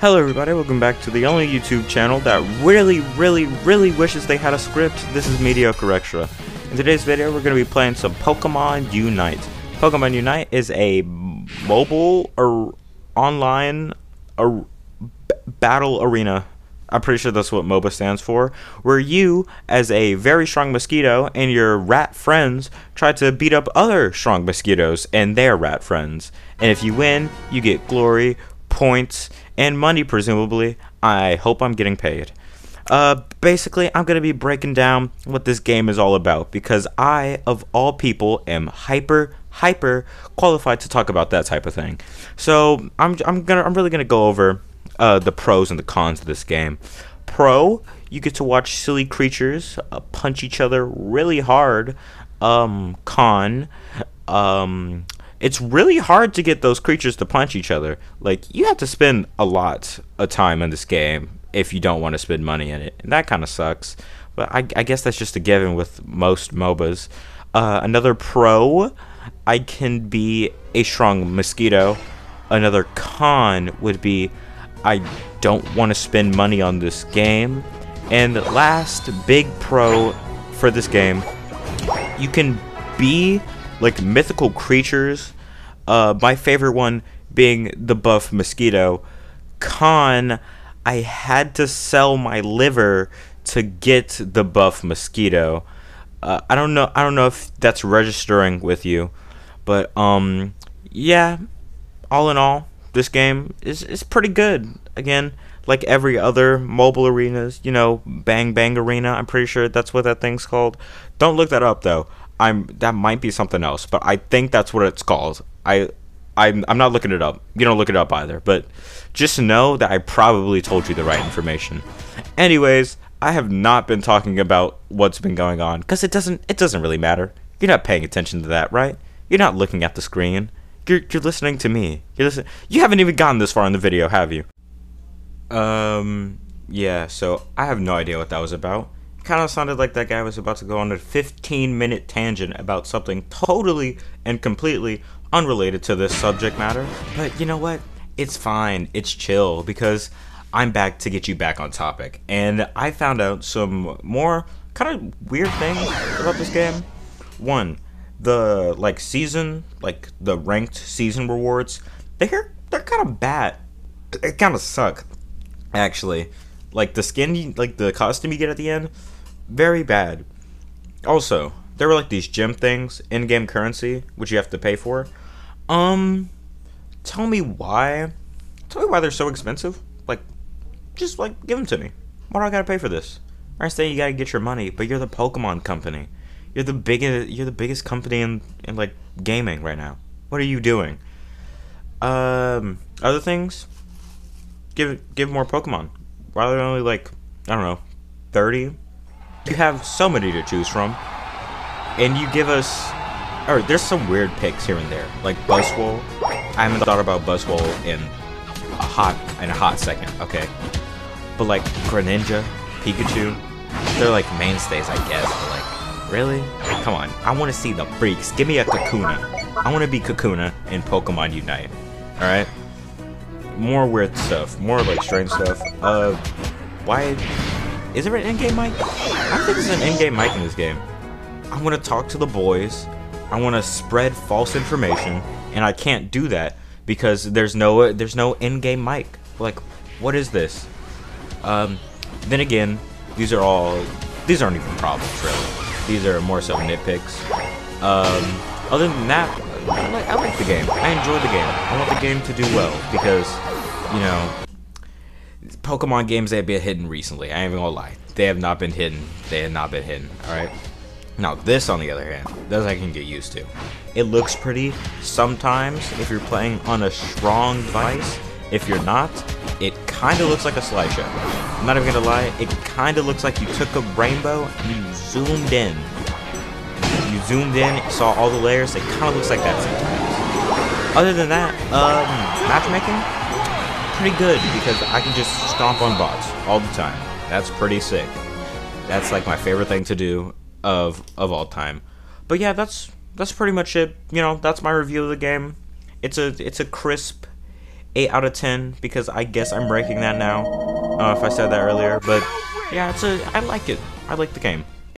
Hello everybody, welcome back to the only YouTube channel that really, really, really wishes they had a script. This is Mediocre Extra. In today's video, we're going to be playing some Pokemon Unite. Pokemon Unite is a mobile or online ar battle arena. I'm pretty sure that's what MOBA stands for. Where you, as a very strong mosquito, and your rat friends try to beat up other strong mosquitoes and their rat friends. And if you win, you get glory, points, and money, presumably. I hope I'm getting paid. Uh, basically, I'm going to be breaking down what this game is all about because I, of all people, am hyper, hyper qualified to talk about that type of thing. So I'm, I'm gonna, I'm really gonna go over uh, the pros and the cons of this game. Pro, you get to watch silly creatures uh, punch each other really hard. Um, con, um, it's really hard to get those creatures to punch each other. Like you have to spend a lot of time in this game if you don't want to spend money in it, and that kind of sucks. But I, I, guess that's just a given with most MOBAs. Uh, another pro, I can be a strong mosquito. Another con would be I don't want to spend money on this game. And last big pro for this game, you can be like mythical creatures. Uh, my favorite one being the buff mosquito. Con, I had to sell my liver to get the buff mosquito. Uh, I don't know. I don't know if that's registering with you, but um, yeah. All in all, this game is is pretty good. Again, like every other mobile arenas, you know, Bang Bang Arena. I'm pretty sure that's what that thing's called. Don't look that up though. I'm that might be something else, but I think that's what it's called. I I'm I'm not looking it up. You don't look it up either, but just know that I probably told you the right information. Anyways, I have not been talking about what's been going on cuz it doesn't it doesn't really matter. You're not paying attention to that, right? You're not looking at the screen. You're you're listening to me. You're listening. You haven't even gotten this far in the video, have you? Um yeah, so I have no idea what that was about kind of sounded like that guy was about to go on a 15 minute tangent about something totally and completely unrelated to this subject matter. But you know what? It's fine. It's chill because I'm back to get you back on topic. And I found out some more kind of weird things about this game. One, the like season, like the ranked season rewards, they're they're kind of bad. They kind of suck, actually. Like the skin, like the costume you get at the end, very bad. Also, there were like these gem things, in-game currency, which you have to pay for. Um, tell me why. Tell me why they're so expensive. Like, just like give them to me. Why do I gotta pay for this? I understand you gotta get your money, but you're the Pokemon company. You're the biggest. You're the biggest company in in like gaming right now. What are you doing? Um, other things. Give give more Pokemon. Why are there only like I don't know, thirty you have so many to choose from, and you give us. Or there's some weird picks here and there, like Buzzwole. I haven't thought about Buzzwole in a hot in a hot second. Okay, but like Greninja, Pikachu, they're like mainstays, I guess. But like, really? Come on, I want to see the freaks. Give me a Kakuna. I want to be Kakuna in Pokemon Unite. All right. More weird stuff. More like strange stuff. Uh, why? Is there an in-game mic? I don't think there's an in-game mic in this game. I want to talk to the boys. I want to spread false information, and I can't do that because there's no there's no in-game mic. Like, what is this? Um, then again, these are all these aren't even problems really. These are more so nitpicks. Um, other than that, I like, I like the game. I enjoy the game. I want the game to do well because, you know, Pokemon games that have been hidden recently. I ain't even gonna lie. They have not been hidden. They have not been hidden. Alright? Now, this, on the other hand, this I can get used to. It looks pretty sometimes if you're playing on a strong device. If you're not, it kind of looks like a slideshow. I'm not even gonna lie, it kind of looks like you took a rainbow and you zoomed in. You zoomed in, saw all the layers, it kind of looks like that sometimes. Other than that, um, matchmaking, pretty good because I can just stomp on bots all the time. That's pretty sick. That's like my favorite thing to do of of all time. But yeah, that's that's pretty much it. You know, that's my review of the game. It's a it's a crisp 8 out of 10 because I guess I'm breaking that now. Know if I said that earlier, but yeah, it's a I like it. I like the game.